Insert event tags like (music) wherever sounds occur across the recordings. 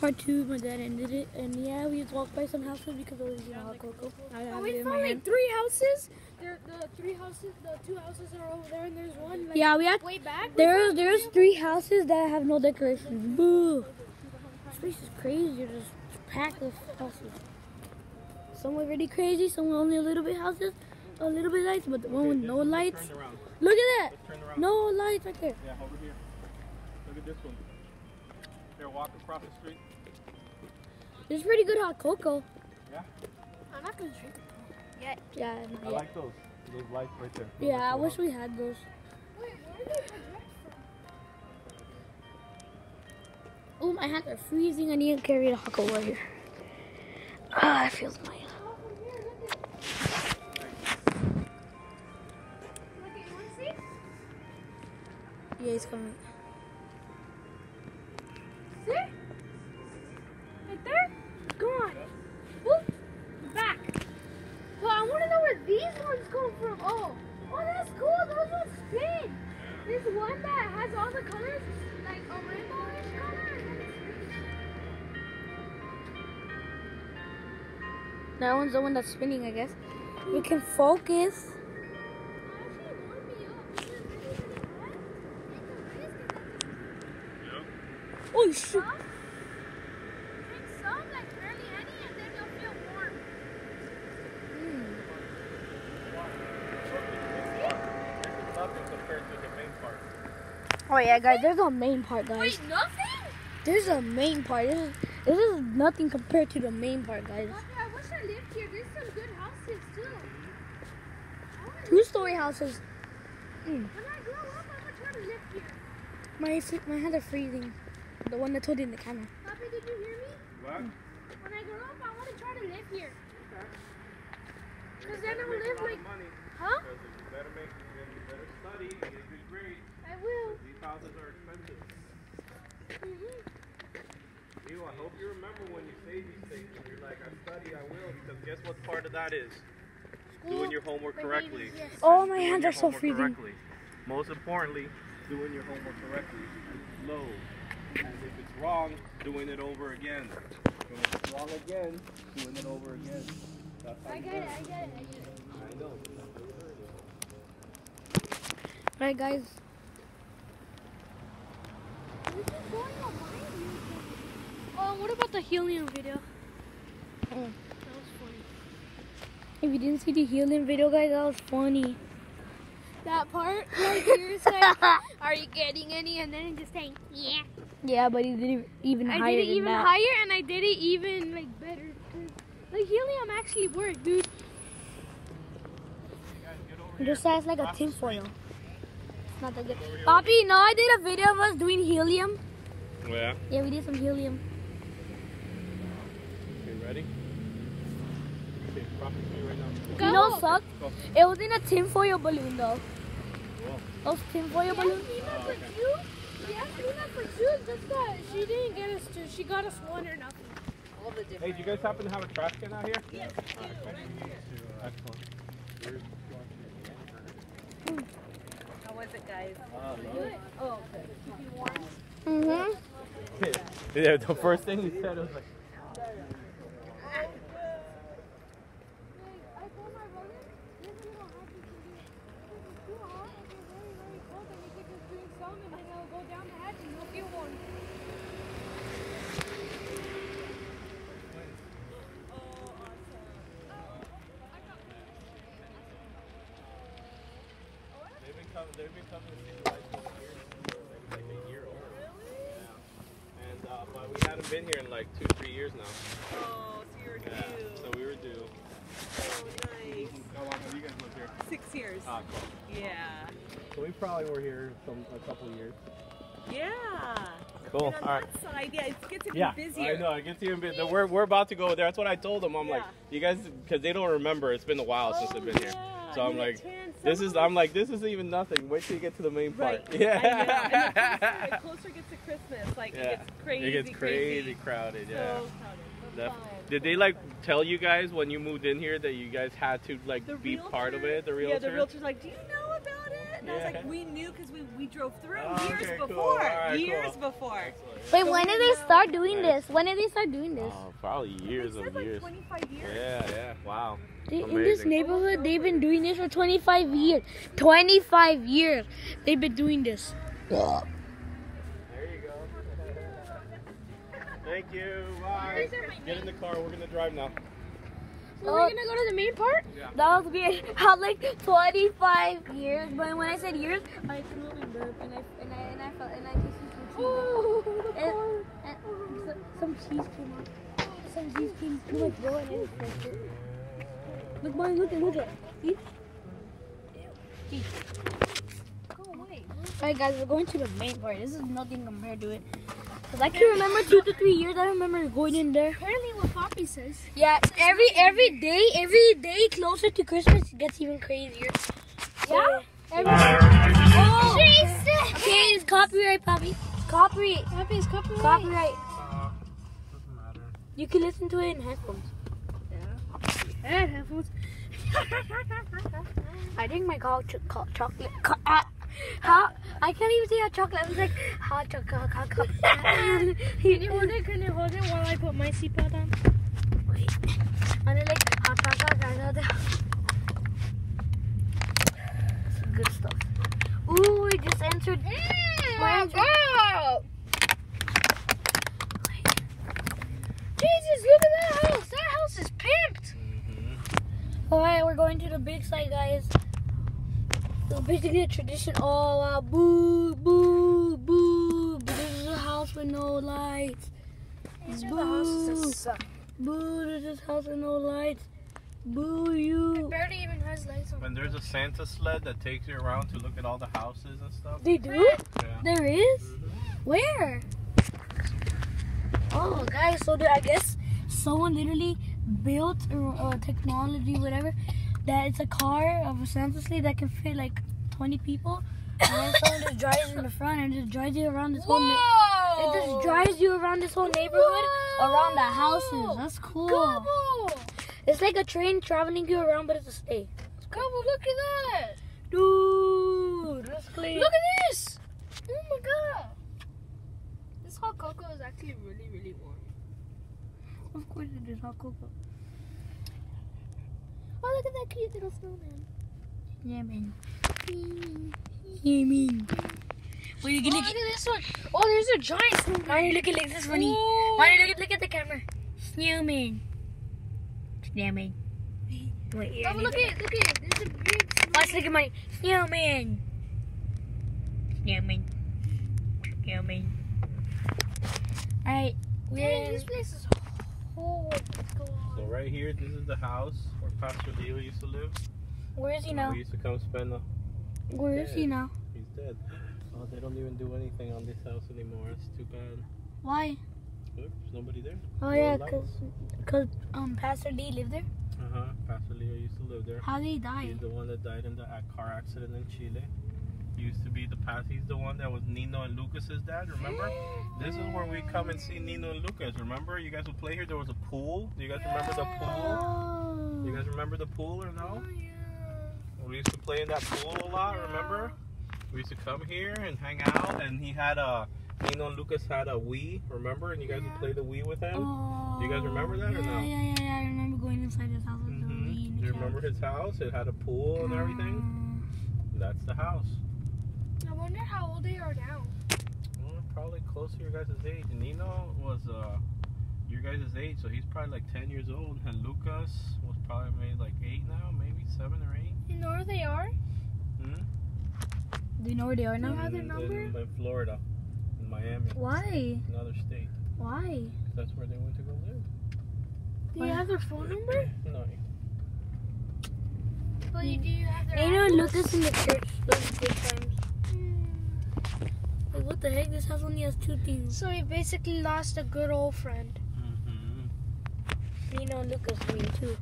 part two. My dad ended it, and yeah, we just walked by some houses because it was you know hot cocoa. Oh, I have Oh, we found like three houses. There, the three houses, the two houses are over there, and there's one like Yeah, we had way back. We There's found there's three houses that have no decorations. Boo! This place is crazy. You're just packed with houses. Some were really crazy. Some were only a little bit houses, a little bit lights. But the one with no lights. Look at that! Let's turn around. No lights right there. Yeah, over here. Look at this one. Here, walk across the street. There's pretty good hot cocoa. Yeah. I'm not gonna drink it. Yeah. I Yeah, like those. Those lights right there. Those yeah I wish hot. we had those. Wait, where did they direct from? Oh, my hands are freezing. I need to carry the hot cocoa right here. Ah, it feels my. From here. Look at. Look at. You wanna see? Yeah, he's coming. The one that's spinning, I guess. We can focus. Actually, warm me up. Because if you really wet, take a risk and then Oh shoot! some. Drink some, like barely any, and then you'll feel warm. Nothing compared to the main part. Oh yeah, guys. There's a main part, guys. Wait, nothing? There's a main part. This is, this is nothing compared to the main part, guys. To live here. My my hands are freezing. The one that told you in the camera. Papi, did you hear me? What? When I grow up, I want to try to live here. Because then I'll live lot like, money. huh? Because you better make, you better study, and get a good grade. I will. These houses are expensive. hmm You, I hope you remember when you say these things, and you're like, I study, I will, because guess what part of that is? Doing your homework correctly. Oh, my hands are so freezing. correctly. Most importantly, doing your homework correctly. Slow. And if it's wrong, doing it over again. And if it's wrong again, doing it over again. I get it, I get it, I get it. I know. That's how you learn it. Right, guys. We keep going on mine YouTube. Oh, what about the helium video? Mm. That. If you didn't see the healing video, guys, that was funny. That part, like you're saying, (laughs) are you getting any? And then just saying, yeah. Yeah, but he did it even I higher I did it than even that. higher, and I did it even like better. The helium actually worked, dude. It just has like a tinfoil. It's not that good. Papi, no, I did a video of us doing helium. Oh, yeah? Yeah, we did some helium. You ready? Okay, profit me right now. Go. You know what sucked? Go. It was in a tinfoil balloon though. Whoa. Those tinfoil balloons. Lena for two. We asked Lena for two. Just that she didn't get us two. She got us one or nothing. Hey, do you guys happen to have a trash can out here? Yes. Excellent. How was it, guys? mm-hmm (laughs) yeah, the first thing he said was like, Like, I told my brother, this little house you can do. If it's too hot and you're very, very cold, then you can just drink some and then it'll go down the hatch and you'll feel warm. they've been coming, they've been coming to see the lights for years, maybe like a year over. Yeah. And, uh, but we hadn't been here in like two, three years now. Oh, so you're Yeah. new. So we were due. Oh, nice. How long have you guys lived here? Six years. Ah, cool. Yeah. So we probably were here some a couple of years. Yeah. Cool. And on All right. that side, yeah, it gets to be Yeah, busier. I know. It gets even bit. We're we're about to go there. That's what I told them. I'm like, you guys, because they don't remember. It's been a while since Oh, they've been here. So I'm like, this is. I'm like, this is even nothing. Wait till you get to the main part. Right. Yeah. And the (laughs) closer, it gets to Christmas, like Yeah. it gets crazy. It gets crazy, crazy. crowded. So Yeah. crowded. But fun. Did they like tell you guys when you moved in here that you guys had to like The be part of it? The realtor. Yeah, the realtor's like, do you know about it? And I was like, we knew because we, we drove through Oh, years okay, cool. before. Years cool. before. Wait, when did they start doing Nice. this? When did they start doing this? Oh, probably years It and like years. 25 years. Yeah, yeah. Wow. They, in this neighborhood, they've been doing this for 25 years. 25 years they've been doing this. There you go. (laughs) Thank you. Bye. Get in the car. We're gonna drive now. So we're gonna go to the main part? That was weird. (laughs) How like 25 years, but when I said years, I threw up and burp, and I and I and I felt and I tasted some cheese. Oh, And, and so- some cheese came out. Some cheese came to my throat, and I just it. Look, boy, look at look at. See? Go away. Alright, guys, we're going to the main part. This is nothing compared to it. Cause I can remember two to three years. I remember going in there. Apparently, what Poppy says. Yeah, every every day, every day closer to Christmas it gets even crazier. Yeah? Every, oh, Jesus! okay, it's copyright, Poppy. Copyright. Poppy is copyright. Copyright. Uh, doesn't matter. You can listen to it in headphones. Yeah. And (laughs) headphones. (laughs) I think my hot ch- co- chocolate. Co- uh, (laughs) hot. I can't even say hot chocolate. I was like hot chocolate. Hot chocolate. (laughs) Can you hold it? Can you hold it while I put my seatbelt on? Wait. And then like hot chocolate. hot chocolate. Some good stuff. Ooh, we just entered. my Oh! Jesus, look at that house. That house is pimped. Mm-hmm. Alright, we're going to the big side, guys. So basically a tradition. Oh, wow. Boo, boo, boo. But this is a house with no lights. These are the houses that suck. Boo, this is a house with no lights. Boo, you. It barely even has lights on. When there's a Santa sled that takes you around to look at all the houses and stuff. They do? Yeah. There is? Where? Oh, guys, so there, I guess someone literally built or uh, technology, whatever, that it's a car of a Santa sleigh that can fit like 20 people. And then (laughs) someone just drives in the front and just drives you around this whole na- It just drives you around this whole neighborhood, around the houses. That's cool. Gobble! It's like a train traveling you around, but it's a sleigh. Gobble, look at that! Dude, that's clean. Look at this! Oh my god! This hot cocoa is actually really, really warm. Of course it is hot cocoa. Oh, look at that cute little snowman. Yeah, man. Yeah, man. What are you Oh, look at this one. Oh, there's a giant snowman. Why are you looking like this funny? Ooh. Why are you looking look at the camera? Snowman. Snowman. Wait, here. Oh, look at it, look at it. There's a big snowman. Watch, look at my snowman. Snowman. Snowman. Alright, Dang, we're this place is whole. Let's go So right here, this is the house where Pastor Leo used to live. where is he now? We used to come spend the. Where is he now? He's dead. Oh, they don't even do anything on this house anymore. It's too bad. Why? Look, there's nobody there. Oh No yeah, cause, cause um Pastor Lee lived there. Uh huh. Pastor Leo used to live there. How did he die? He's the one that died in the car accident in Chile. Used to be the past. He's the one that was Nino and Lucas's dad. Remember? This is where we come and see Nino and Lucas. Remember? You guys would play here. There was a pool. Do you guys remember the pool? Oh. You guys remember the pool or no? We used to play in that pool a lot. Remember? We used to come here and hang out. And he had a Nino and Lucas had a Wii. Remember? And you guys would play the Wii with him. Oh. Do you guys remember that or yeah, no? Yeah, yeah, yeah. I remember going inside his house with the hmm Wii Do you remember his house? It had a pool and everything. That's the house. I wonder how old they are now. Well, probably close to your guys' age. Nino was uh your guys' age, so he's probably like 10 years old. And Lucas was probably maybe like 8 now, maybe 7 or 8. You know where they are? Hmm? Do you know where they are You now? have their number? In, in Florida, in Miami, Why? another state. Why? That's where they went to go live. Do you have their phone number? (clears throat) No. But you, do you have their Ain't no address? Lucas in the church those good times. Like, what the heck? This house only has two things. So he basically lost a good old friend. Mm-hmm. Nino and Lucas me too.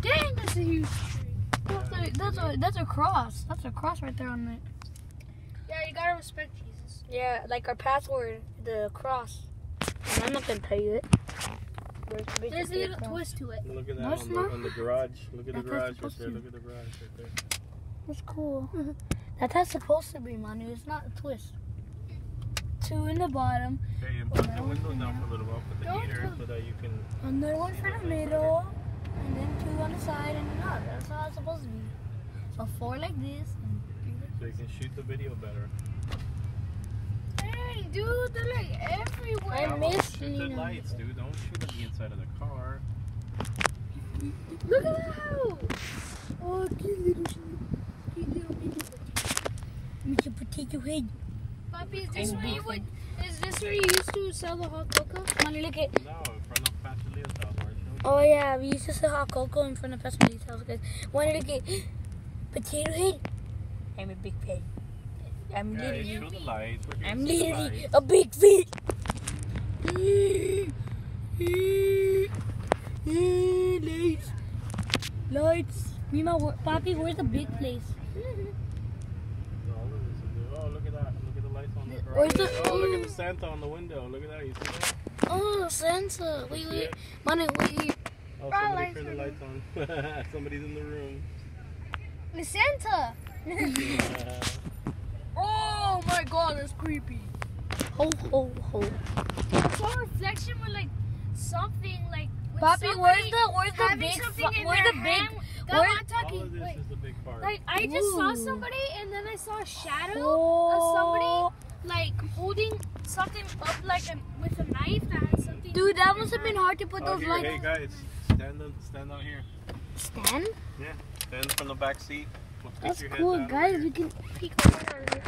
Dang, that's a huge tree. That's a, that's a that's a cross. That's a cross right there on it. Yeah, you gotta respect Jesus. Yeah, like our password, the cross. And I'm not gonna tell you it. There's, There's a little twist to it. Look at that No, on the, on the garage. Look at the garage right there. to. Look at the garage right there. That's cool. (laughs) That's how supposed to be, Manu. It's not a twist. Two in the bottom, Okay, and put the windows down for a little while. Put the heater so that you can. another one for the middle, and then two on the side and another. That's how it's supposed to be. So four like this. And three like So you can shoot the video better. Dang, dude, they're like everywhere. I missed Shoot the lights, dude. Don't shoot at the inside of the car. Look at that house. Oh, cute little, cute little baby. Mr. Potato Head. Papi, is this where you would? Is this where you used to sell the hot cocoa? Manu, look at. No, in front of Pastor Leo's house, where I showed you. Oh yeah, we used to sell hot cocoa in front of Pastor Lee's house, guys. Wanna look at Potato Head? I'm a big fan. I'm Yeah, literally. show the lights. We're I'm to see the literally lights. a big fish. Lights. Lights. Mima, where- Papi, where's the big place? (laughs) All of this is good. Oh, look at that. Look at the lights Where's the- Oh, look at the Santa on the window. Look at that. You see that? Oh, Santa. Wait, wait. Manu, wait. Oh, Our somebody turned the are- lights on. (laughs) Somebody's in the room. The Santa. (laughs) oh my God, that's creepy. Ho, ho, ho. I saw a reflection with like something like. with Papi, somebody where's the, where's the big, something fu- in where's the big, hand. Go where- on, All talking. Wait. the big part. Like I just saw somebody and then I saw a shadow of Oh. somebody like holding something up like a, with a knife that had something. Dude, that must have been hard to put Oh, those here, lights. hey guys, stand on, stand out here. Stand? Yeah, stand from the back seat. We'll That's cool, guys. here. We can. peek over here.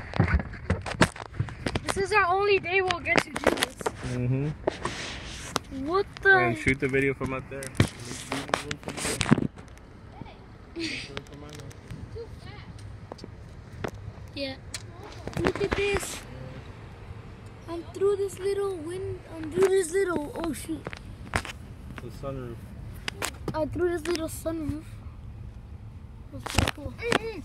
This is our only day we'll get to do this. Mm-hmm. What And the? shoot the video from up there. (laughs) Yeah. Look at this. I'm through this little wind. I'm through this little. Oh shoot! The sunroof. I threw this little sunroof. That's pretty cool. (clears throat)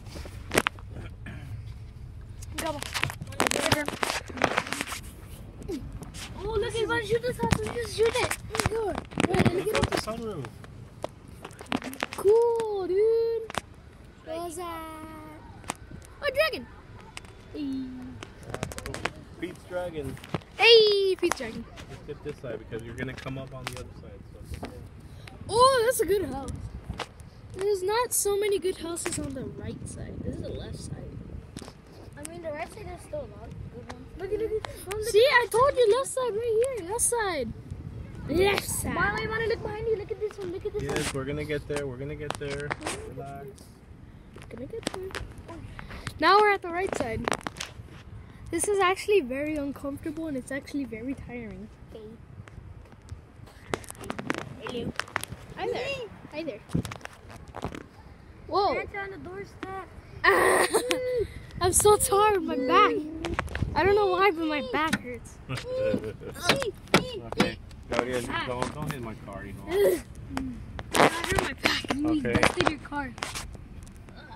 Oh, look at want to shoot this house. Just shoot it. Sure. Wait, look Look at the sunroof. Cool, dude. What's that? Oh, dragon! Pete's Dragon. Hey, Pete's dragon. Let's get this side because you're gonna come up on the other side. So. Oh, that's a good house. There's not so many good houses on the right side. This is the left side. I mean, the right side is still a lot of good ones. Look at it. See, I told you left side right here. Left side. Left side. Mom, you want to look behind you? Look at this one. Look at this one. Yes, we're gonna get there. We're gonna get there. Relax. Gonna get there. Now we're at the right side. This is actually very uncomfortable and it's actually very tiring. Hello. Hi there. Hi there. Whoa. Santa on the doorstep. (laughs) I'm so tired. My back. I don't know why, but my back hurts. (laughs) (laughs) okay. Gabriel, don't, don't hit my car, you know. I hurt my back. Okay. busted your car.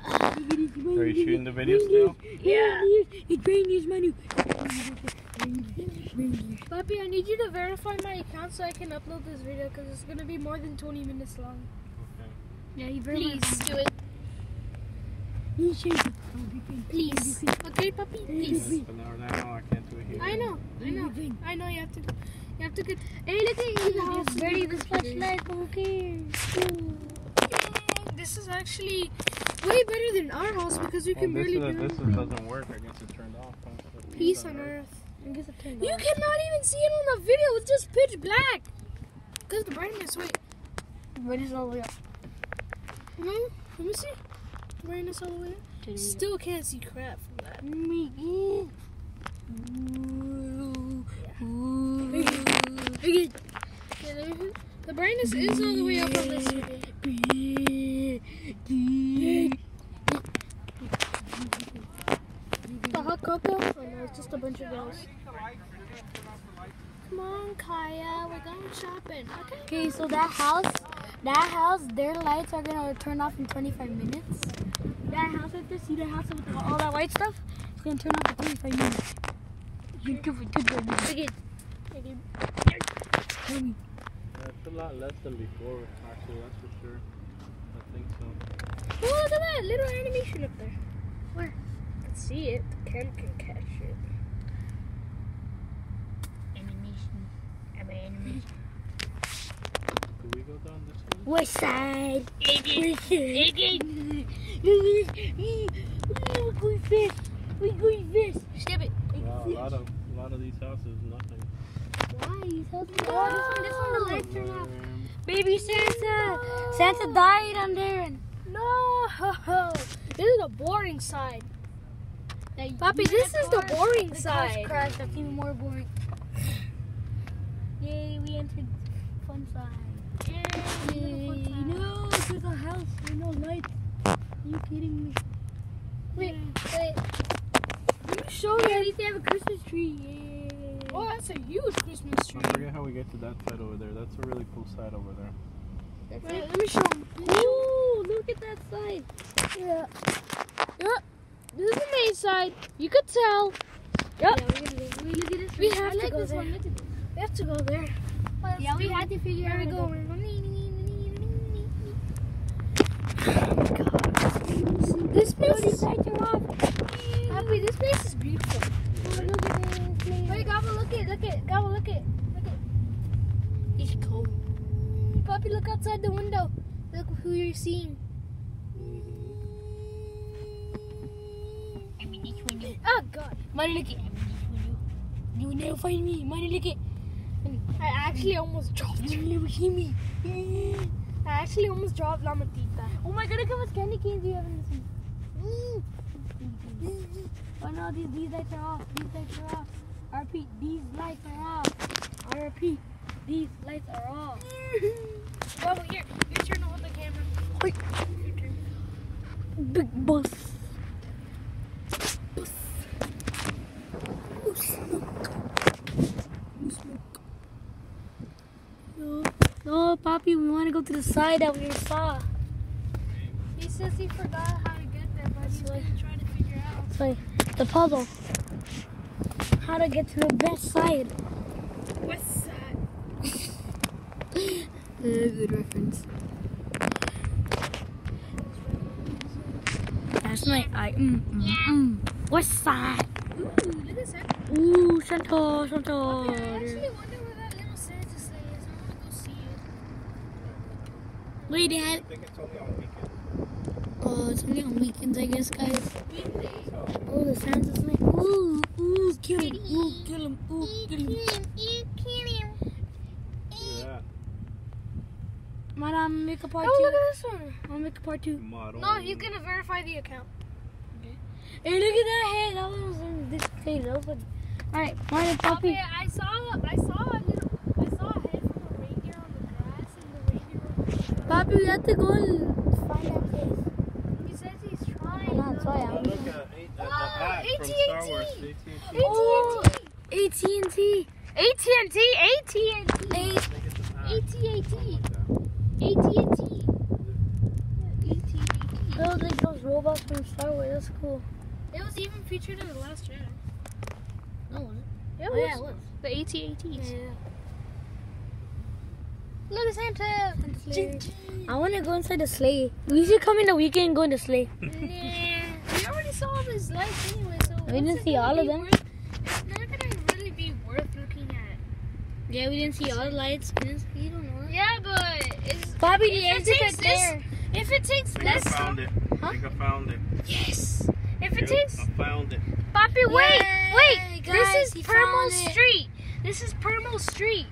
Are you shooting the video still? Yeah. It's reindeer's menu. Puppy, I need you to verify my account so I can upload this video because it's gonna be more than 20 minutes long. Okay. Yeah, you very Please do it. Please. Okay, Papi. Please. But now, now I can't do it here. I know. I know. I know. You have to. You have to get. Hey, look at you. The house ready this flashlight, but who cares? This is actually way better than our house because we Well, can this, barely is, do this is, hmm. doesn't work. I guess it turned off. huh? So peace it's on not right. earth. I guess it turned You on. cannot even see it on the video. It's just pitch black. Cause the brightness. Wait. Ready all the way up. No. Let me see. Brightness all the way. up. Still can't see crap from that. Me. Okay. Yeah, let me- the brightness is all the way up on this. Cocoa? Oh no, it's just a bunch of girls. Come on, Kaya, we're going shopping. Okay. Okay, so that house, that house, their lights are gonna turn off in 25 minutes. That house right there, see that house with all that white stuff? It's gonna turn off in 25 minutes. You give it one. Okay. Tell me. It's a lot less than before, actually, that's for sure. I think so. Oh, look at that little animation up there. Where? Can't see it. The cam can catch it. Animation. I'm an animation. Do we go down this way? West side. West side. We're going fast. We're going fast. Step it. Wow, a lot of a lot of these houses, nothing. Why? He's helping Oh, this one, this one, the lights turn off. Baby Santa. Santa died on there. No, (laughs) this is a boring side. Papi, this is the boring The side. cars crashed. That's even more boring. Yay, we entered fun side. Yay. No, there's a house with no lights. Are you kidding me? Wait, wait. You showed me. At least they have a Christmas tree. Yay. Oh, that's a huge Christmas tree. I forget how we get to that side over there. That's a really cool side over there. Wait, let me show him. Ooh, look at that side. Yeah. Yeah. This is the main side. You could tell. Yep. Yeah, we're gonna go. Wait, look at this. We have I to like go this there. one. Look at this. We have to go there. Yeah, we had to figure out we how go? to go. This place is are off. Happy, this place is beautiful. Oh, look at this. Wait, Gabba, look it, look it, Gabba, look it, look it. It's cold. Puppy, look outside the window. Look who you're seeing. I mean, this window. Oh God! Money, look it. I mean, this window. You will never find me. Money, look it. I actually almost dropped. You never see me. I actually almost dropped La Matita. Oh my god, look how much candy canes you have in this one. Oh no, these, these lights are off. These lights are off. I repeat, these lights are off. I repeat, these lights are off. (laughs) Gabba, here, your turn to hold the camera. Wait. Your turn. Big. Boss. Oh, smoke. Oh, smoke. No, no, Poppy, we want to go to the side that we saw. He says he forgot how to get there, but he's gonna try to figure out. So, the puzzle. How to get to the best side. What's that? (laughs) good reference. That's my I. Mm, mm, mm. West side. Ooh, look at that. Ooh, Santa, I Santa. Wait, I Dad. think it's only on weekends. Oh, it's only on weekends, I guess, guys. Oh, the Santa's sleigh. Ooh, ooh, kill him. Ooh, kill him. Ooh, kill him. Look at that. Madam, make a part Oh, two. look at this one. I'll make a part two. Model. No, he's gonna verify the account. Okay. Hey, look at that head. That one was in this page. That was funny. All right, Martin, oh, Poppy. Okay, I saw, I saw a little, I saw a head from a reindeer on the grass, and the reindeer. Was, Poppy, we have to go and find that place. he says he's trying. I'm not though. Oh, I'm- look at, at the Oh, AT&T. Star Wars. AT&T. Oh, AT&T. AT&T, AT&T, A- oh, They get the hat. AT&T, Something. AT&T, AT&T. Those like those robots from Star Wars. That's cool. It was even featured in the Last Jedi. No, was it? Yeah, Oh, yeah, it was. The AT-ATs. Yeah. Look at Santa. I want to go inside the sleigh. We should come in the weekend and go in the sleigh. (laughs) Nah, we already saw all these lights anyway, so We didn't see all of them. worth- It's not gonna really be worth looking at. Yeah, we didn't see all the lights. We didn't see, you don't know. Yeah, but it's Bobby, if the it exit takes this, there. if it takes I think I found it. Huh? I think I found it. yes. If it takes, I found it. Papi, wait, Yay, wait. guys, this is he Permo. Street. This is Permo Street.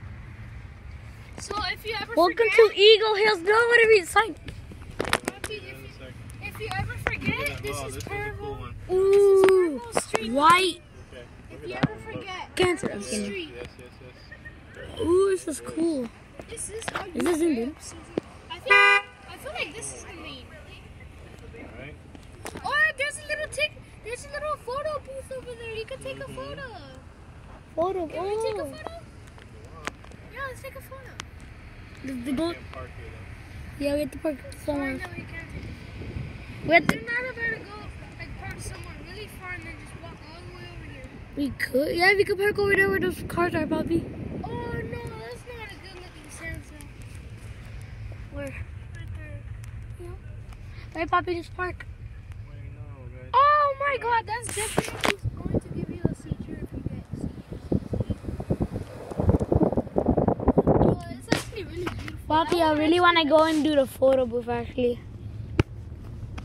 So if you ever Welcome forget, to Eagle Hills. No, whatever you sign. If, it if you ever Look forget, this that. Is this is cool Permo. one. Ooh, Permo white Okay. If you ever one. Forget, cancer. Permo I'm kidding. Yes, yes, yes. Ooh, this is cool. This is how Is you this in grab something. I think I feel like this is the main. Alright. Oh, there's a little tick. There's a little photo booth over there. You can take a Mhm. photo. Photo. Can we take a photo? Yeah, let's take a photo. The, the boat. Can't park here, though. Yeah, we have to park Or somewhere. no, we can't. We have to. We're not about to go like park somewhere really far and then just walk all the way over here. We could. Yeah, we could park over there where those cars are, Bobby. Oh no, that's not a good looking Santa. Where? Right there. Right, Bobby, just park. Wait, no, guys. Oh my my god, that's definitely going to give you a seizure if you get seizures. Oh, it's actually really beautiful. Papi, I really want to go and do the photo booth actually.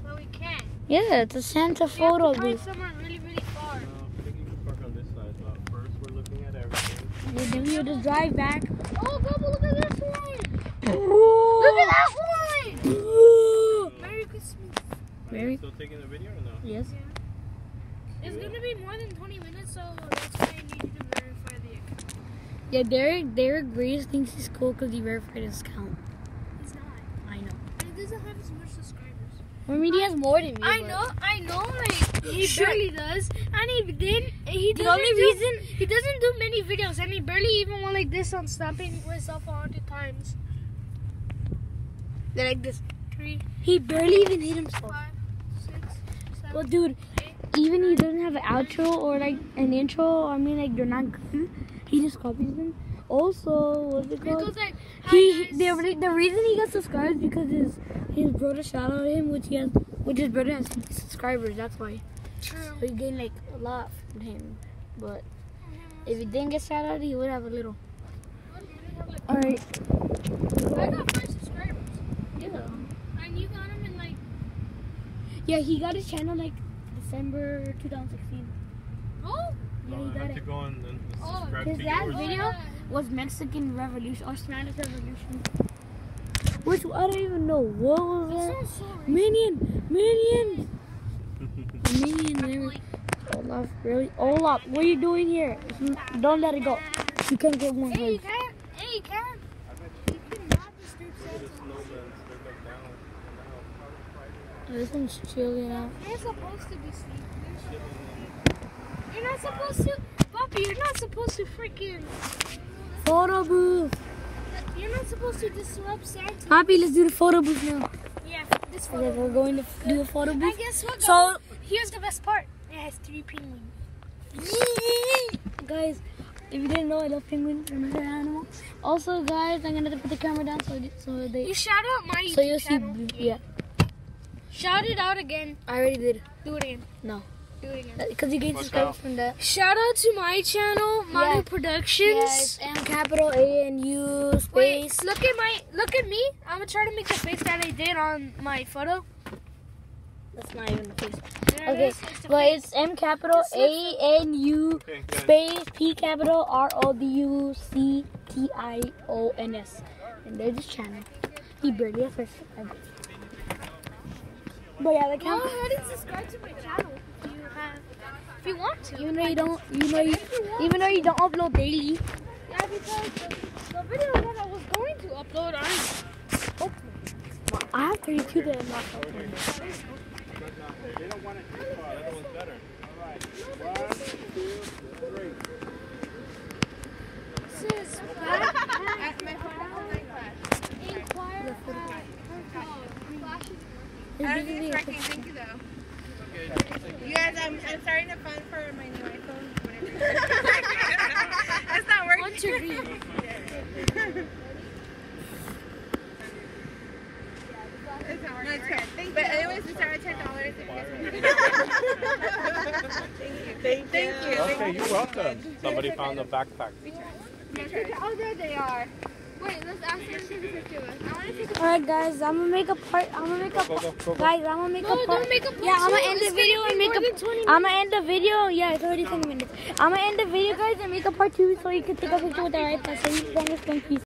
But we can't. Yeah, it's a Santa We have photo to find booth. somewhere really, really far. No, I think you can park on this side. But first, we're looking at everything. And then just drive back. Oh, Bubba, look at this one. Look at that one. (gasps) Merry Christmas. Are you still taking the video or no? Yes. It's gonna be more than 20 minutes, so that's why I need you to verify the account. Yeah, Derek, Derek Grace thinks he's cool because he verified his account. He's not. I know. He doesn't have as much subscribers. I mean, he has more than me. I but- know, I know, like he barely does, and he did. He The only do, reason- he doesn't do many videos, and he barely even went like this on stopping myself a hundred times. They're like this. Three, He barely even hit himself. five, six, seven, Well, dude, eight. even he doesn't have an outro or like an intro. I mean, like they're not good. He just copies them. Also, what's it called? goes like He the, the reason he got subscribed is because his his brother shout out him, which he has, which his brother has subscribers. That's why. True. So he gained like a lot from him. But if he didn't get shout out, he would have a little. All right. I got five subscribers, Yeah. and you got them in like Yeah, he got his channel like December 2016. Oh Yeah, he I got have it. to go and, and Oh, subscribe his to last yours. video was Mexican Revolution or Spanish Revolution. Which I don't even know. What was It that? sounds so. Minion! Minion! Minion. Olaf, really? Olaf, what are you doing here? Don't let it go. You can't get one Hey, you head. can. Hey, you can. I bet You cannot disturb you Santa. the snowlands. They're like down. down. This one's chilling out. You're supposed to be sleeping. You're not supposed to, Poppy. You're not supposed to freaking. Photo booth! You're not supposed to disrupt Santa. Poppy, let's do the photo booth now. Yeah, this photo. we're going to do a photo And booth. guess what? So- So here's the best part. It has three penguins. (laughs) guys, if you didn't know, I love penguins. They're my favorite animal. Also, guys, I'm gonna put the camera down so so they You shout out my so you'll see. Yeah, Shout it out again. I already did. Do it again. No, Do it again. Because uh, you gain What's subscribers from that. Shout out to my channel, Manu Yeah. Productions. Yeah, it's M capital A N U space. Wait, look at my look at me. I'm gonna try to make the face that I did on my photo. That's not even the face. There it Okay, is. It's the but face. it's M capital A N U Okay, space P capital R O D U C T I O N S. And there's his channel. He barely has five subscribers. But yeah, the Go camera. ahead and subscribe to my channel if you have, if you want to. Even though you don't, you know, you, even though you don't upload daily. Yeah, because the, the video that I was going to upload on. I have 32 that I'm not uploading. They don't want it too far. One's better. All right. One, two, three. This is back Inquire It's I don't really think it's big. working. Thank you, though. You guys, I'm, I'm starting to fund for my new iPhone. (laughs) it's not working. One, two, three. It's not working. No, it's good. Thank but anyways, we start at ten dollars. (laughs) Thank you. Thank you. Okay, you're welcome. Somebody found a backpack. Oh, there they are. Wait, let's ask them to take a picture of us. I want to take a All right, guys, I'm gonna make a part. I'm gonna make a Go, go, go, go. guys. I'm gonna make No, a part. make a part Yeah, I'm gonna end the video and make more a. than 20 I'm gonna end the video. Yeah, it's already 20 minutes. I'm gonna end the video, guys, and make a part two so you can take a picture with our iPad. So you guys can peace.